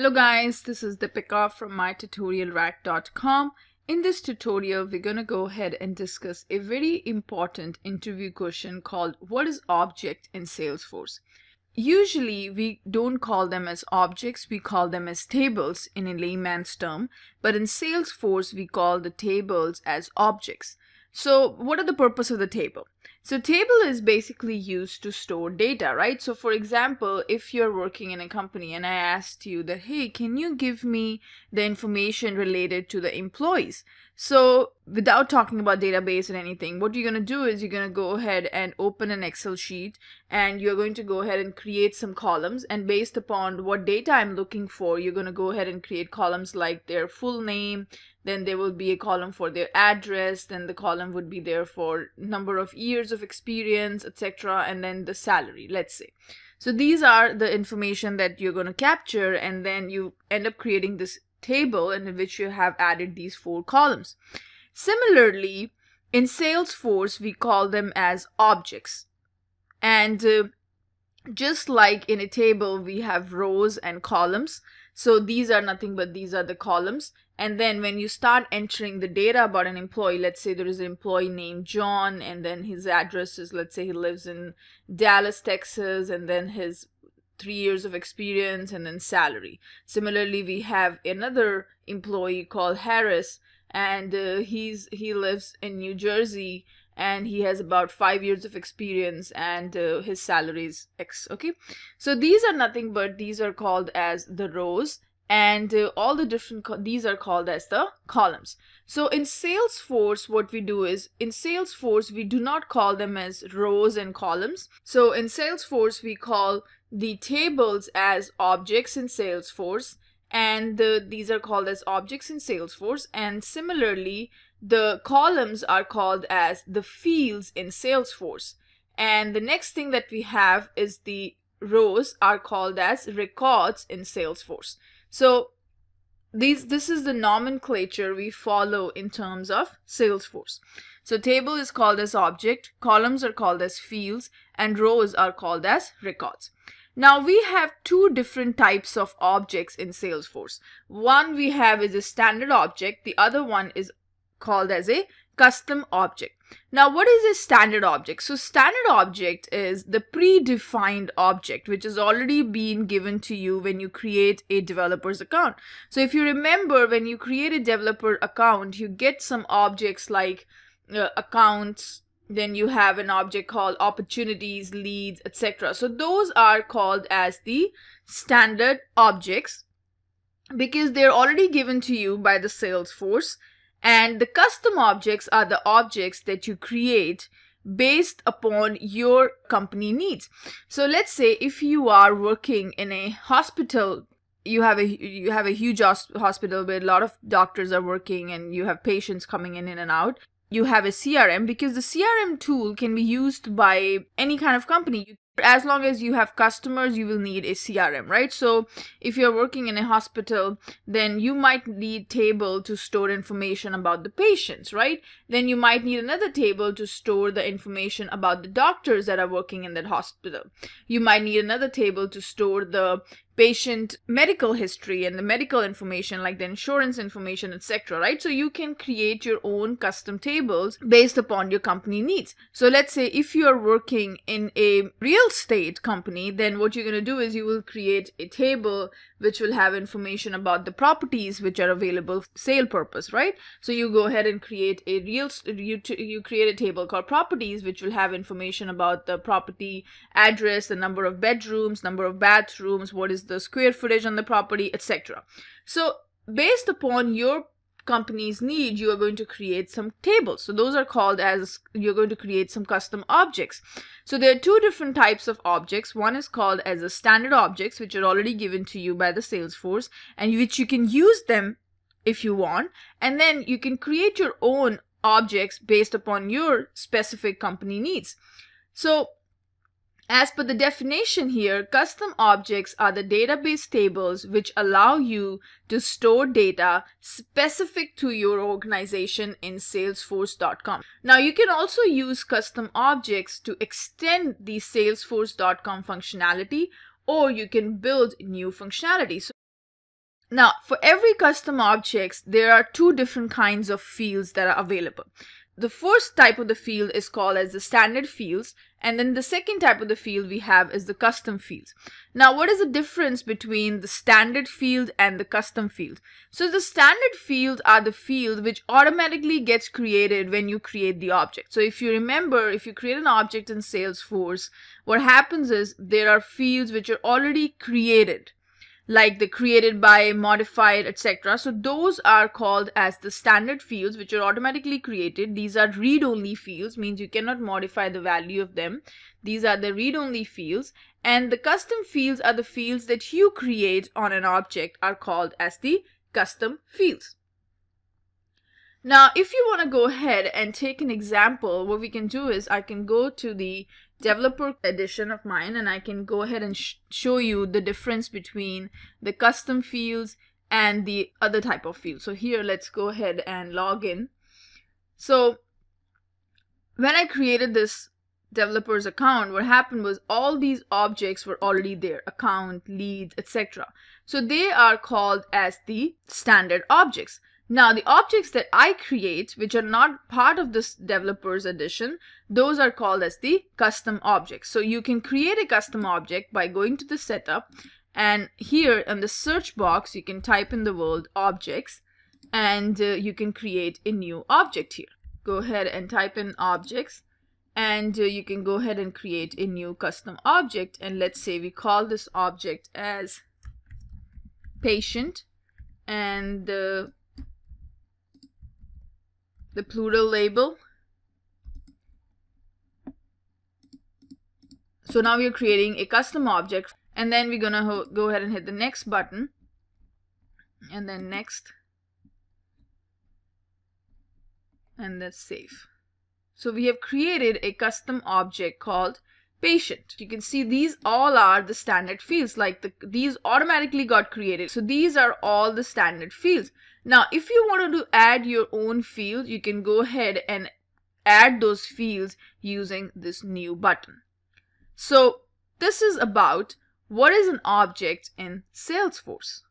Hello guys, this is Deepika from mytutorialrack.com. In this tutorial, we're going to go ahead and discuss a very important interview question called what is object in Salesforce? Usually, we don't call them as objects, we call them as tables in a layman's term, but in Salesforce, we call the tables as objects. So what are the purpose of the table? So table is basically used to store data, right? So for example, if you're working in a company and I asked you that, hey, can you give me the information related to the employees? So without talking about database and anything, what you're going to do is you're going to go ahead and open an Excel sheet and you're going to go ahead and create some columns. And based upon what data I'm looking for, you're going to go ahead and create columns like their full name, then there will be a column for their address then the column would be there for number of years of experience etc and then the salary let's say so these are the information that you're going to capture and then you end up creating this table in which you have added these four columns. Similarly in salesforce we call them as objects. And uh, just like in a table we have rows and columns. So these are nothing but these are the columns. And then when you start entering the data about an employee let's say there is an employee named john and then his address is let's say he lives in dallas texas and then his three years of experience and then salary. Similarly we have another employee called harris and uh, he's he lives in new jersey and he has about five years of experience and uh, his salary is x okay? So these are nothing but these are called as the rows and uh, all the different these are called as the columns so in salesforce what we do is in salesforce we do not call them as rows and columns so in salesforce we call the tables as objects in salesforce and the, these are called as objects in salesforce and similarly the columns are called as the fields in Salesforce. And the next thing that we have is the rows are called as records in Salesforce. So these this is the nomenclature we follow in terms of Salesforce. So table is called as object, columns are called as fields, and rows are called as records. Now we have two different types of objects in Salesforce. One we have is a standard object, the other one is called as a custom object. Now, what is a standard object? So standard object is the predefined object, which has already been given to you when you create a developer's account. So if you remember, when you create a developer account, you get some objects like uh, accounts, then you have an object called opportunities, leads, etc. So those are called as the standard objects because they're already given to you by the Salesforce and the custom objects are the objects that you create based upon your company needs. So let's say if you are working in a hospital you have a you have a huge hospital where a lot of doctors are working and you have patients coming in, in and out you have a crm because the crm tool can be used by any kind of company as long as you have customers you will need a crm right? So if you're working in a hospital then you might need a table to store information about the patients right? Then you might need another table to store the information about the doctors that are working in that hospital. You might need another table to store the patient medical history and the medical information like the insurance information etc right? So you can create your own custom tables based upon your company needs. So let's say if you are working in a real estate company then what you're going to do is you will create a table which will have information about the properties which are available for sale purpose, right? So you go ahead and create a real, you, you create a table called properties, which will have information about the property address, the number of bedrooms, number of bathrooms, what is the square footage on the property, etc. So based upon your companies need, you are going to create some tables. So those are called as you're going to create some custom objects. So there are two different types of objects. One is called as a standard objects, which are already given to you by the Salesforce and which you can use them if you want. And then you can create your own objects based upon your specific company needs. So as per the definition here, custom objects are the database tables which allow you to store data specific to your organization in salesforce.com. Now you can also use custom objects to extend the salesforce.com functionality or you can build new functionality. So Now, for every custom objects, there are two different kinds of fields that are available. The first type of the field is called as the standard fields and then the second type of the field we have is the custom fields. Now what is the difference between the standard field and the custom field? So the standard fields are the field which automatically gets created when you create the object. So if you remember if you create an object in Salesforce what happens is there are fields which are already created like the created by, modified, etc. So those are called as the standard fields which are automatically created. These are read-only fields, means you cannot modify the value of them. These are the read-only fields and the custom fields are the fields that you create on an object are called as the custom fields. Now, if you want to go ahead and take an example, what we can do is I can go to the developer edition of mine and I can go ahead and sh show you the difference between the custom fields and the other type of fields. So here let's go ahead and log in. So when I created this developer's account what happened was all these objects were already there account leads etc so they are called as the standard objects now the objects that I create, which are not part of this developer's edition, those are called as the custom objects. So you can create a custom object by going to the setup and here in the search box, you can type in the word objects and uh, you can create a new object here. Go ahead and type in objects and uh, you can go ahead and create a new custom object and let's say we call this object as patient and uh, the plural label. So now we're creating a custom object and then we're gonna go ahead and hit the next button and then next and that's save. So we have created a custom object called patient. You can see these all are the standard fields like the, these automatically got created. So these are all the standard fields. Now if you wanted to add your own field you can go ahead and add those fields using this new button. So this is about what is an object in Salesforce.